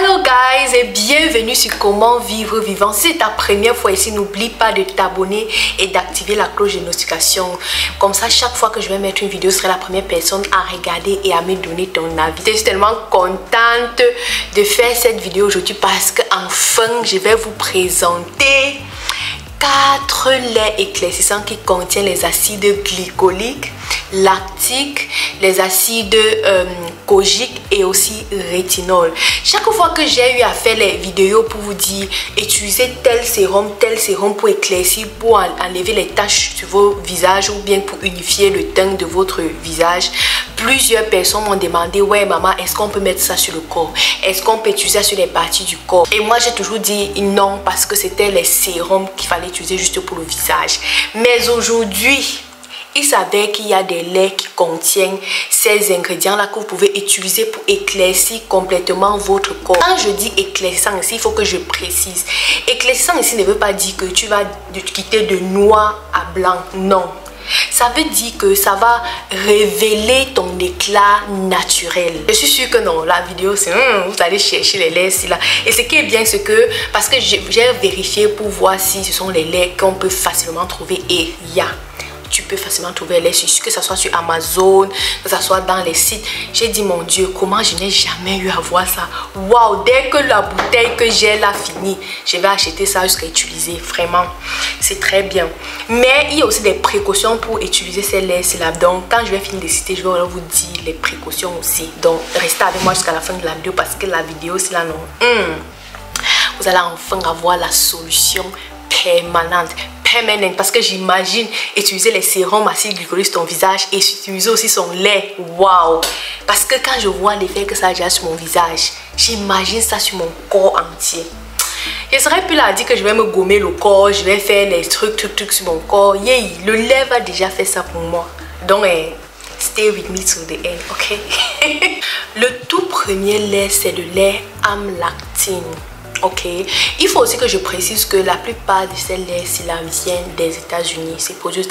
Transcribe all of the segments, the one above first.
Hello guys et bienvenue sur comment vivre vivant. Si c'est ta première fois ici, n'oublie pas de t'abonner et d'activer la cloche de notification. Comme ça, chaque fois que je vais mettre une vidéo, je serai la première personne à regarder et à me donner ton avis. Je suis tellement contente de faire cette vidéo aujourd'hui parce que enfin, je vais vous présenter quatre laits éclaircissants qui contiennent les acides glycoliques lactique, les acides euh, kojiques et aussi rétinol. Chaque fois que j'ai eu à faire les vidéos pour vous dire utilisez tel sérum, tel sérum pour éclaircir, pour enlever les taches sur vos visages ou bien pour unifier le teint de votre visage, plusieurs personnes m'ont demandé ouais maman est-ce qu'on peut mettre ça sur le corps? Est-ce qu'on peut utiliser ça sur les parties du corps? Et moi j'ai toujours dit non parce que c'était les sérums qu'il fallait utiliser juste pour le visage. Mais aujourd'hui il s'avère qu'il y a des laits qui contiennent ces ingrédients-là que vous pouvez utiliser pour éclaircir complètement votre corps. Quand je dis éclaircissant ici, il faut que je précise. Éclaircissant ici ne veut pas dire que tu vas quitter de noir à blanc. Non. Ça veut dire que ça va révéler ton éclat naturel. Je suis sûre que non, la vidéo c'est hmm, vous allez chercher les laits ici là. Et ce qui est bien c'est que parce que j'ai vérifié pour voir si ce sont les laits qu'on peut facilement trouver et il y a tu peux facilement trouver les sucres, que ce soit sur Amazon, que ce soit dans les sites. J'ai dit, mon Dieu, comment je n'ai jamais eu à voir ça? Waouh, dès que la bouteille que j'ai là fini, je vais acheter ça jusqu'à utiliser. Vraiment, c'est très bien. Mais il y a aussi des précautions pour utiliser ces laits-là. Donc, quand je vais finir de citer, je vais vous dire les précautions aussi. Donc, restez avec moi jusqu'à la fin de la vidéo parce que la vidéo, c'est là, non? Hmm. Vous allez enfin avoir la solution permanente parce que j'imagine utiliser les sérums acides glycoliques sur ton visage et utiliser aussi son lait. Waouh! Parce que quand je vois l'effet que ça a sur mon visage, j'imagine ça sur mon corps entier. Je serais plus là à dire que je vais me gommer le corps, je vais faire les trucs, trucs, trucs sur mon corps. Yeah, le lait va déjà faire ça pour moi. Donc, eh, stay with me to the end, ok? le tout premier lait, c'est le lait amlactine ok. Il faut aussi que je précise que la plupart de ces laits viennent des états unis c'est produit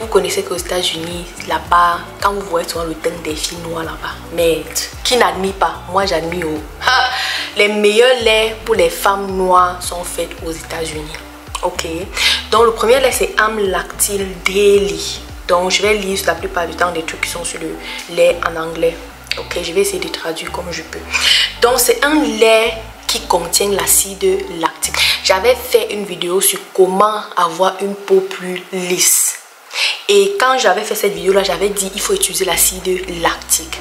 vous connaissez qu'aux états unis là-bas quand vous voyez souvent le teint des filles noires là-bas mais qui n'admire pas? Moi j'admire oh. les meilleurs laits pour les femmes noires sont faits aux états unis ok. Donc le premier lait c'est amlactyl daily. Donc je vais lire la plupart du temps des trucs qui sont sur le lait en anglais. Ok je vais essayer de traduire comme je peux. Donc c'est un lait qui contient l'acide lactique. J'avais fait une vidéo sur comment avoir une peau plus lisse. Et quand j'avais fait cette vidéo là, j'avais dit il faut utiliser l'acide lactique.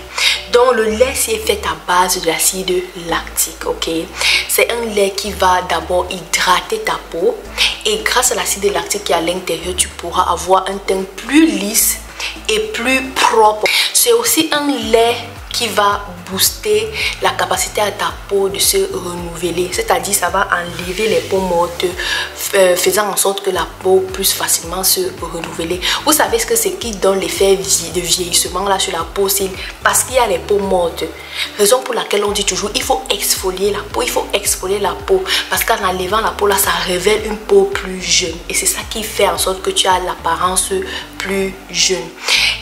Donc le lait est fait à base de l'acide lactique, ok C'est un lait qui va d'abord hydrater ta peau et grâce à l'acide lactique qui est à l'intérieur, tu pourras avoir un teint plus lisse et plus propre. C'est aussi un lait qui va booster la capacité à ta peau de se renouveler. C'est-à-dire ça va enlever les peaux mortes, euh, faisant en sorte que la peau puisse facilement se renouveler. Vous savez ce que c'est qui donne l'effet de vieillissement là sur la peau? C'est parce qu'il y a les peaux mortes. Raison pour laquelle on dit toujours il faut exfolier la peau, il faut exfolier la peau parce qu'en enlevant la peau là ça révèle une peau plus jeune et c'est ça qui fait en sorte que tu as l'apparence plus jeune.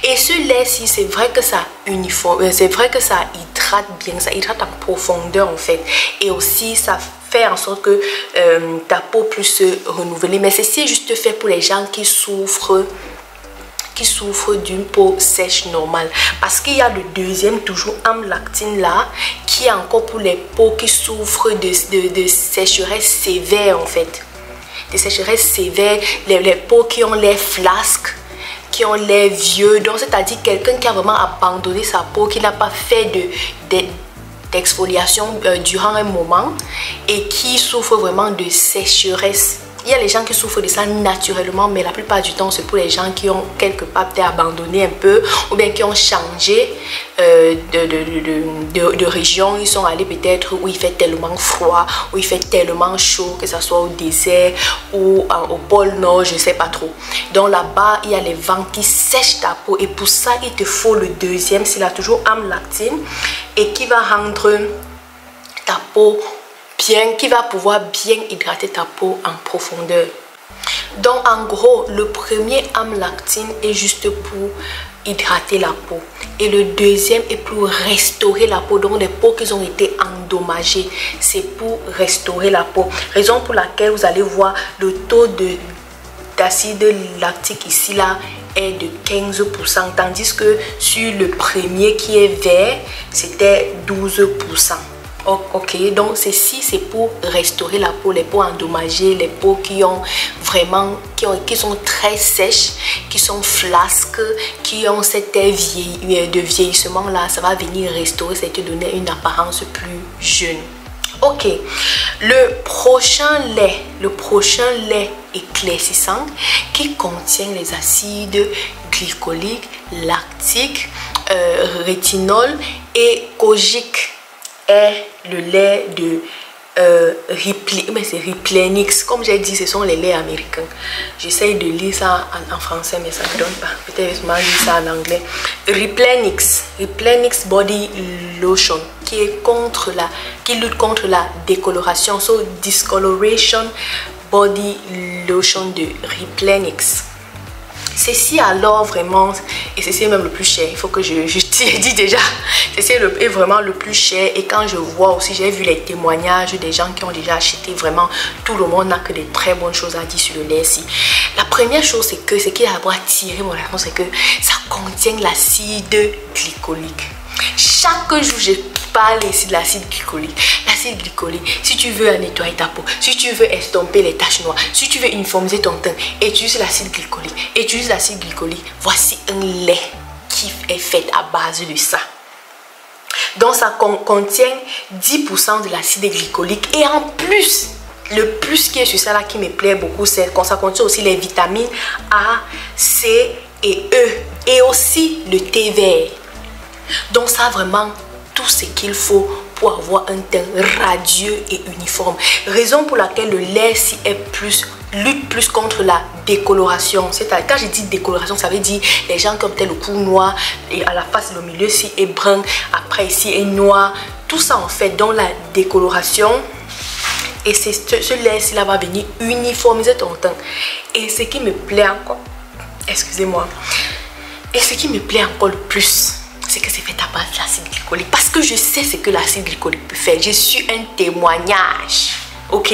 Et ce lait-ci, c'est vrai que ça uniforme, euh, c'est vrai que ça hydrate bien, ça hydrate en profondeur en fait. Et aussi, ça fait en sorte que euh, ta peau puisse se renouveler. Mais c'est juste fait pour les gens qui souffrent qui d'une peau sèche normale parce qu'il y a le deuxième toujours amlactine là qui est encore pour les peaux qui souffrent de, sécheresse sévère en fait de sécheresse sévère les, les peaux qui ont les flasques qui ont l'air vieux. Donc, c'est-à-dire quelqu'un qui a vraiment abandonné sa peau, qui n'a pas fait de, d'exfoliation euh, durant un moment et qui souffre vraiment de sécheresse il y a les gens qui souffrent de ça naturellement, mais la plupart du temps, c'est pour les gens qui ont quelque part peut abandonné un peu ou bien qui ont changé euh, de, de, région. Ils sont allés peut-être où il fait tellement froid, où il fait tellement chaud, que ce soit au désert ou au pôle Nord, je ne sais pas trop. Donc là-bas, il y a les vents qui sèchent ta peau et pour ça, il te faut le deuxième, c'est là toujours amlactine et qui va rendre ta peau qui va pouvoir bien hydrater ta peau en profondeur. Donc en gros, le premier amlactine est juste pour hydrater la peau. Et le deuxième est pour restaurer la peau. Donc, les peaux qui ont été endommagées, c'est pour restaurer la peau. Raison pour laquelle vous allez voir le taux d'acide lactique ici, là, est de 15%. Tandis que sur le premier qui est vert, c'était 12%. Ok, donc ceci c'est pour restaurer la peau, les peaux endommagées, les peaux qui ont vraiment, qui, ont, qui sont très sèches, qui sont flasques, qui ont cette vieille, euh, de vieillissement là, ça va venir restaurer, ça va te donner une apparence plus jeune. Ok, le prochain lait, le prochain lait éclaircissant qui contient les acides glycoliques, lactiques, euh, rétinol et kojique est le lait de euh, mais c'est Riplenix. Comme j'ai dit, ce sont les laits américains. J'essaye de lire ça en, français, mais ça ne donne pas. Peut-être que je lis ça en anglais. Riplenix. Riplenix Body Lotion qui est contre la qui lutte contre la décoloration so discoloration body lotion de Replenix Ceci alors vraiment, et ceci même le plus cher, il faut que je, je dit déjà, ceci est vraiment le plus cher et quand je vois aussi, j'ai vu les témoignages des gens qui ont déjà acheté, vraiment tout le monde n'a que des très bonnes choses à dire sur le lait. La première chose c'est que ce qui a attiré mon attention c'est que ça contient l'acide glycolique. Chaque jour, je parle ici de l'acide glycolique. L'acide glycolique, si tu veux nettoyer ta peau, si tu veux estomper les taches noires, si tu veux uniformiser ton teint, utilise l'acide glycolique. Utilise l'acide glycolique. Voici un lait qui est fait à base de ça. Donc ça contient 10% de l'acide glycolique et en plus, le plus qui est sur ça là qui me plaît beaucoup, c'est que ça contient aussi les vitamines A, C et E et aussi le thé vert. Donc ça vraiment tout ce qu'il faut pour avoir un teint radieux et uniforme. Raison pour laquelle le lait si est plus lutte plus contre la décoloration. C'est-à-dire, quand je dis décoloration, ça veut dire les gens comme tel le cou noir et à la face, le milieu si est brun, après ici est noir. Tout ça en fait dans la décoloration. Et c'est ce, lait-ci là va venir uniformiser ton teint. Et ce qui me plaît encore, excusez-moi, et ce qui me plaît encore le plus, c'est que c'est d'acide glycolique. Parce que je sais ce que l'acide glycolique peut faire. Je suis un témoignage. Ok?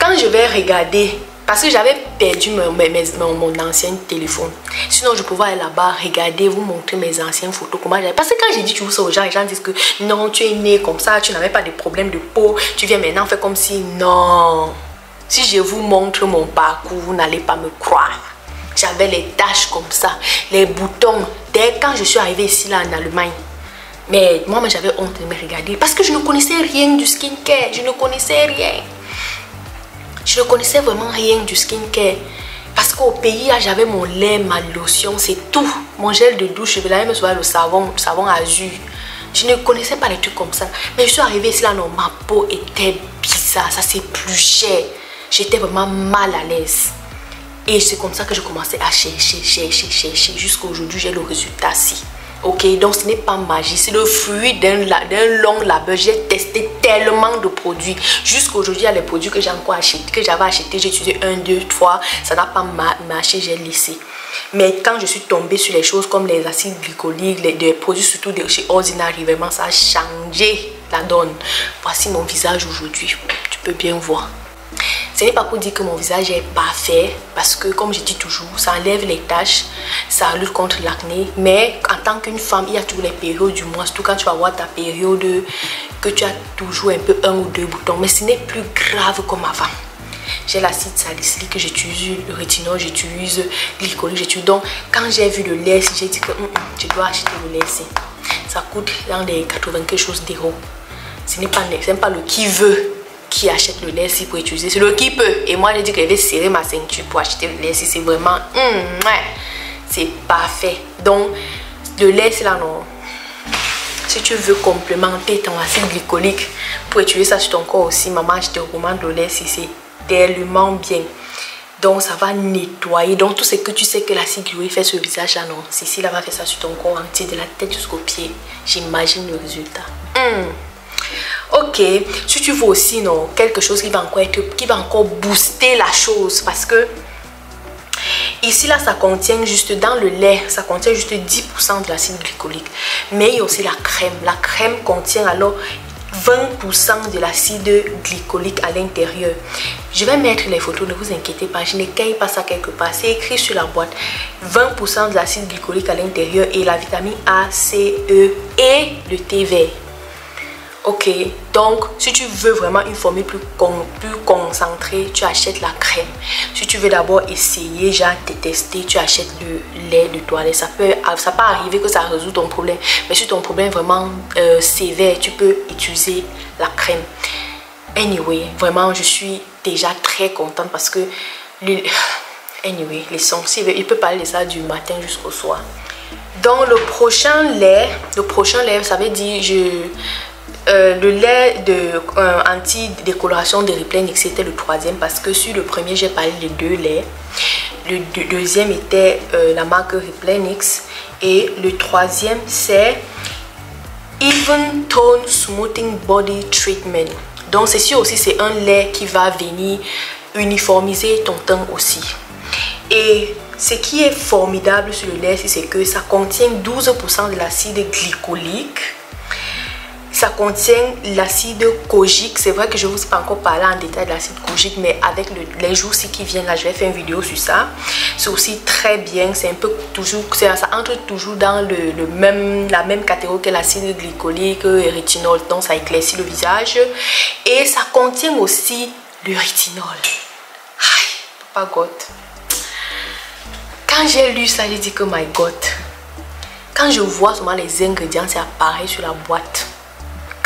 Quand je vais regarder, parce que j'avais perdu mon, mon, ancien téléphone. Sinon, je pouvais aller là-bas, regarder, vous montrer mes anciennes photos. Comment Parce que quand j'ai dit tu ça aux gens, les gens disent que non, tu es né comme ça, tu n'avais pas de problème de peau. Tu viens maintenant faire comme si non. Si je vous montre mon parcours, vous n'allez pas me croire. J'avais les taches comme ça, les boutons. Dès quand je suis arrivée ici, là, en Allemagne, mais moi, j'avais honte de me regarder parce que je ne connaissais rien du skincare. Je ne connaissais rien. Je ne connaissais vraiment rien du skincare. Parce qu'au pays, j'avais mon lait, ma lotion, c'est tout. Mon gel de douche, je vais même souvent le savon, le savon azur. Je ne connaissais pas les trucs comme ça. Mais je suis arrivée ici, là, non, ma peau était bizarre. Ça, c'est plus cher. J'étais vraiment mal à l'aise. Et c'est comme ça que je commençais à chercher, chercher, chercher. Jusqu'à aujourd'hui, j'ai le résultat ci. Ok, donc ce n'est pas magie, c'est le fruit d'un long labeur. J'ai testé tellement de produits. Jusqu'aujourd'hui, il y a les produits que j'ai encore que j'avais acheté, j'ai utilisé un, deux, trois. Ça n'a pas marché, j'ai laissé. Mais quand je suis tombée sur les choses comme les acides glycoliques, les, produits surtout de chez Ordinary, vraiment ça a changé la donne. Voici mon visage aujourd'hui. Tu peux bien voir. Ce n'est pas pour dire que mon visage est parfait parce que comme je dis toujours, ça enlève les taches, ça lutte contre l'acné. Mais en tant qu'une femme, il y a toujours les périodes du mois, surtout quand tu vas avoir ta période que tu as toujours un peu un ou deux boutons. Mais ce n'est plus grave comme avant. J'ai l'acide salicylique que j'utilise, le rétinol, j'utilise glycolique, j'utilise. Donc quand j'ai vu le lait, j'ai dit que hum, hum, je dois acheter le lait. Ça coûte dans les 80 quelque chose d'euros. Ce n'est pas, pas le qui veut qui achète le lait si pour utiliser. Le qui peut. Et moi, j'ai dit que je vais serrer ma ceinture pour acheter le lait si c'est vraiment... Hum, ouais, c'est parfait. Donc, le lait, c'est là, non. Si tu veux complémenter ton acide glycolique pour utiliser ça sur ton corps aussi, maman, je te recommande le lait si c'est tellement bien. Donc, ça va nettoyer. Donc, tout ce que tu sais que l'acide glycolique fait sur le visage, là, non. Si, si, là, va faire ça sur ton corps entier, de la tête jusqu'au pied. J'imagine le résultat. Hum. Ok, si tu veux aussi non, quelque chose qui va encore qui va encore booster la chose parce que Ici, là, ça contient juste dans le lait, ça contient juste 10% de l'acide glycolique. Mais il y a aussi la crème. La crème contient alors 20% de l'acide glycolique à l'intérieur. Je vais mettre les photos, ne vous inquiétez pas, je n'écaille pas ça quelque part. C'est écrit sur la boîte. 20% de l'acide glycolique à l'intérieur et la vitamine A, C, E et le thé vert. Ok, donc si tu veux vraiment une formule plus, concentrée, tu achètes la crème. Si tu veux d'abord essayer, genre tester, tu achètes le lait de toilette. Ça peut, ça peut arriver que ça résout ton problème. Mais si ton problème est vraiment euh, sévère, tu peux utiliser la crème. Anyway, vraiment, je suis déjà très contente parce que... anyway, les sensibles, il peut parler de ça du matin jusqu'au soir. Dans le prochain lait, le prochain lait, ça veut dire je euh, le lait de euh, anti-décoloration de Replenix c'était le troisième parce que sur le premier j'ai parlé de deux laits. Le deuxième était euh, la marque Replenix et le troisième c'est Even Tone Smoothing Body Treatment. Donc ceci aussi c'est un lait qui va venir uniformiser ton teint aussi. Et ce qui est formidable sur le lait c'est que ça contient 12% de l'acide glycolique ça contient l'acide kojique. C'est vrai que je ne vous ai pas encore parlé en détail de l'acide kojique, mais avec les jours-ci qui viennent, là, je vais faire une vidéo sur ça. C'est aussi très bien. C'est un peu toujours, ça entre toujours dans le, même, la même catégorie que l'acide glycolique et rétinol. Donc, ça éclaircit le visage. Et ça contient aussi le rétinol. Aïe, Papa God. Quand j'ai lu ça, j'ai dit que my God. Quand je vois seulement les ingrédients, c'est apparaît sur la boîte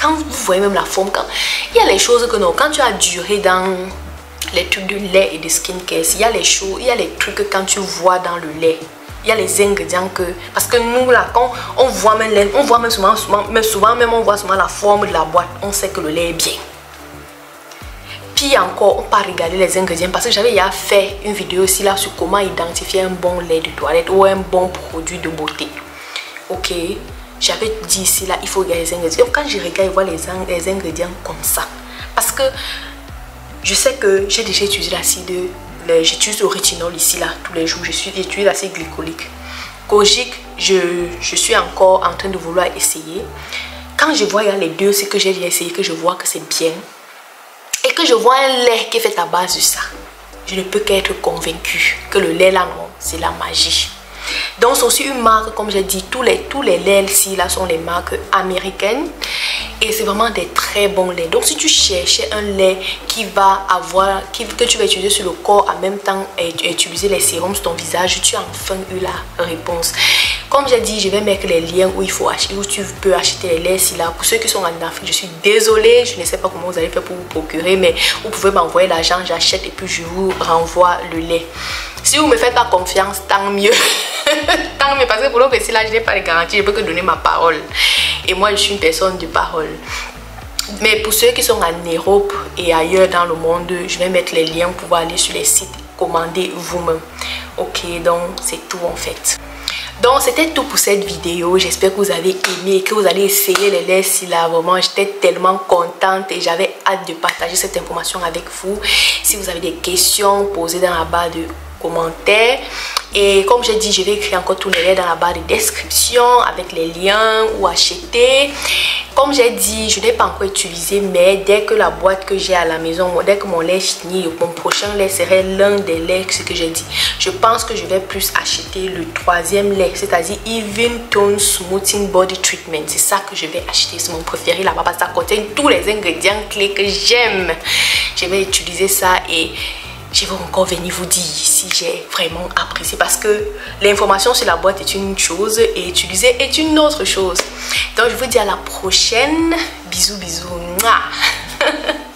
quand vous voyez même la forme, quand il y a les choses que non, quand tu as duré dans les trucs de lait et de skincare, il y a les choses, il y a les trucs que quand tu vois dans le lait, il y a les ingrédients que parce que nous là quand on voit même on voit même souvent, souvent mais souvent même on voit souvent la forme de la boîte on sait que le lait est bien. Puis encore on peut regarder les ingrédients parce que j'avais fait une vidéo aussi là sur comment identifier un bon lait de toilette ou un bon produit de beauté. Ok? J'avais dit ici, là, il faut regarder les ingrédients. Quand je regarde, je vois les, ingrédients comme ça. Parce que je sais que j'ai déjà utilisé l'acide, j'utilise le rétinol ici, là, tous les jours. J'utilise l'acide glycolique. Kojic, je, je suis encore en train de vouloir essayer. Quand je vois les deux, c'est que j'ai essayé, que je vois que c'est bien. Et que je vois un lait qui est fait à base de ça. Je ne peux qu'être convaincue que le lait là, c'est la magie. Donc c'est aussi une marque, comme j'ai dit, tous les, tous les laits là sont les marques américaines. Et c'est vraiment des très bons laits. Donc si tu cherchais un lait qui va avoir, que tu vas utiliser sur le corps en même temps et, utiliser les sérums sur ton visage, tu as enfin eu la réponse. Comme j'ai dit, je vais mettre les liens où il faut acheter, où tu peux acheter les laits là. Pour ceux qui sont en Afrique, je suis désolée, je ne sais pas comment vous allez faire pour vous procurer, mais vous pouvez m'envoyer l'argent, j'achète et puis je vous renvoie le lait. Si vous me faites pas confiance, tant mieux. tant mieux parce que pour l'autre ici là, je n'ai pas de garantie, je peux que donner ma parole. Et moi, je suis une personne de parole. Mais pour ceux qui sont en Europe et ailleurs dans le monde, je vais mettre les liens pour pouvoir aller sur les sites, commander vous-même. Ok, donc c'est tout en fait. Donc c'était tout pour cette vidéo. J'espère que vous avez aimé, que vous allez essayer les laits si là. Vraiment, j'étais tellement contente et j'avais hâte de partager cette information avec vous. Si vous avez des questions, posez dans la barre de commentaires. Et comme j'ai dit, je vais écrire encore tous les liens dans la barre de description avec les liens ou acheter. Comme j'ai dit, je n'ai pas encore utilisé, mais dès que la boîte que j'ai à la maison, dès que mon lait finit, mon prochain lait serait l'un des laits, que j'ai dit. Je pense que je vais plus acheter le troisième lait, c'est-à-dire Even Tone Smoothing Body Treatment. C'est ça que je vais acheter, c'est mon préféré là-bas parce que ça contient tous les ingrédients clés que j'aime. Je vais utiliser ça et je vais encore venir vous dire si j'ai vraiment apprécié parce que l'information sur la boîte est une chose et utiliser est une autre chose. Donc je vous dis à la prochaine. Bisous bisous.